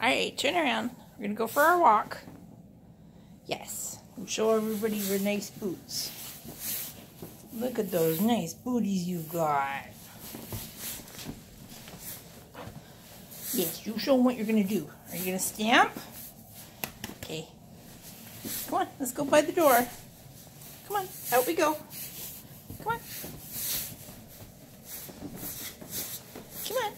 All right, turn around. We're going to go for our walk. Yes. We'll show everybody your nice boots. Look at those nice booties you got. Yes, you show them what you're going to do. Are you going to stamp? Okay. Come on, let's go by the door. Come on, out we go. Come on. Come on.